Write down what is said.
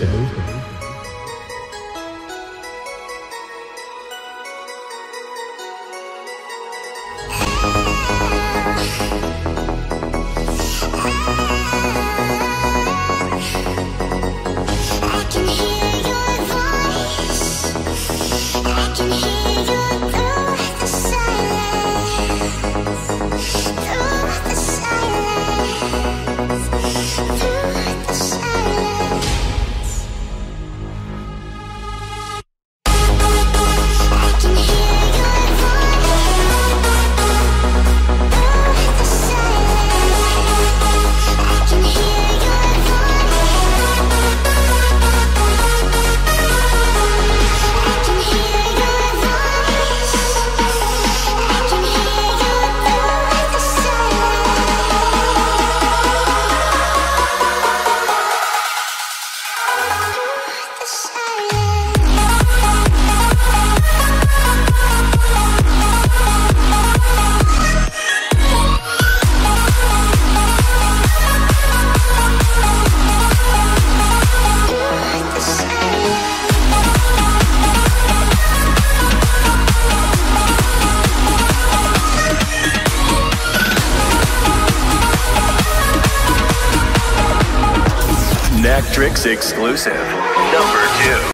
viste. Nectrix exclusive. Number two.